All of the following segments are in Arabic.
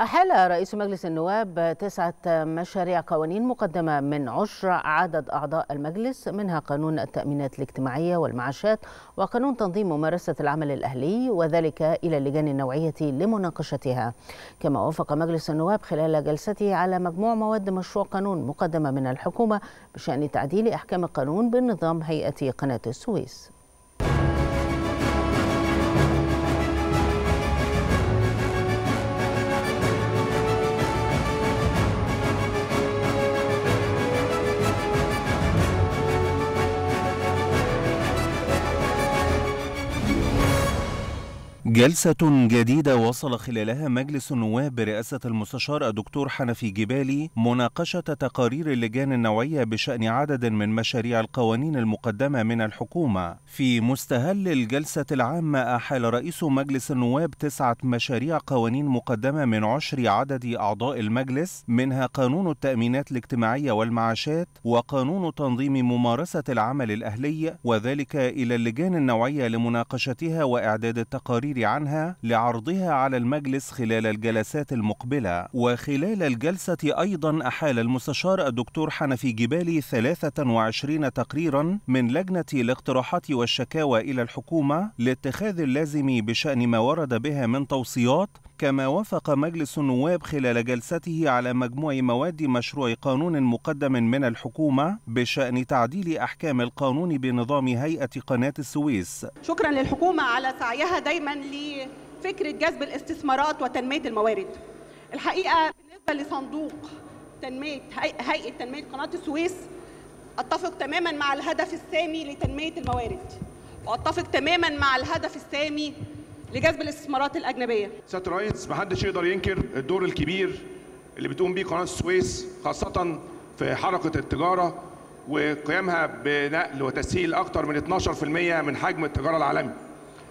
أحال رئيس مجلس النواب تسعة مشاريع قوانين مقدمة من عشر عدد أعضاء المجلس منها قانون التأمينات الاجتماعية والمعاشات وقانون تنظيم ممارسة العمل الأهلي وذلك إلى اللجان النوعية لمناقشتها. كما وافق مجلس النواب خلال جلسته على مجموع مواد مشروع قانون مقدمة من الحكومة بشأن تعديل أحكام القانون بالنظام هيئة قناة السويس. جلسة جديدة وصل خلالها مجلس النواب برئاسة المستشار الدكتور حنفي جبالي مناقشة تقارير اللجان النوعية بشأن عدد من مشاريع القوانين المقدمة من الحكومة. في مستهل الجلسة العامة أحال رئيس مجلس النواب تسعة مشاريع قوانين مقدمة من عشر عدد أعضاء المجلس منها قانون التأمينات الاجتماعية والمعاشات وقانون تنظيم ممارسة العمل الأهلي وذلك إلى اللجان النوعية لمناقشتها وإعداد التقارير عنها لعرضها على المجلس خلال الجلسات المقبلة. وخلال الجلسة أيضا أحال المستشار الدكتور حنفي جبالي 23 تقريرا من لجنة الاقتراحات والشكاوى إلى الحكومة لاتخاذ اللازم بشأن ما ورد بها من توصيات كما وافق مجلس النواب خلال جلسته على مجموع مواد مشروع قانون مقدم من الحكومة بشأن تعديل أحكام القانون بنظام هيئة قناة السويس. شكرا للحكومة على سعيها دايما لفكرة جذب الاستثمارات وتنمية الموارد. الحقيقة بالنسبة لصندوق تنمية هيئة تنمية قناة السويس أتفق تماما مع الهدف السامي لتنمية الموارد وأتفق تماما مع الهدف السامي لجذب الاستثمارات الأجنبية. سياده الرئيس ما حدش يقدر ينكر الدور الكبير اللي بتقوم بيه قناة السويس خاصة في حركة التجارة وقيامها بنقل وتسهيل أكثر من 12% من حجم التجارة العالمي.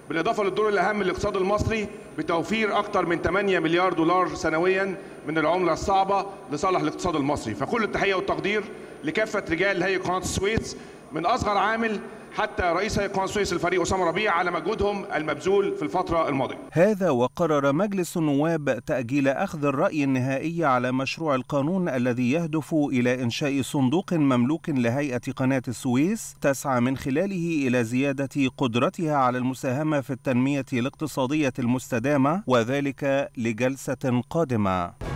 بالإضافة للدور الأهم للاقتصاد المصري بتوفير أكثر من 8 مليار دولار سنويا من العملة الصعبة لصالح الاقتصاد المصري، فكل التحية والتقدير لكافة رجال هيئة قناة السويس من أصغر عامل حتى رئيس هيئه قناه السويس الفريق أسامة ربيع على مجهودهم المبذول في الفترة الماضية. هذا وقرر مجلس النواب تأجيل أخذ الرأي النهائي على مشروع القانون الذي يهدف إلى إنشاء صندوق مملوك لهيئة قناة السويس تسعى من خلاله إلى زيادة قدرتها على المساهمة في التنمية الاقتصادية المستدامة وذلك لجلسة قادمة.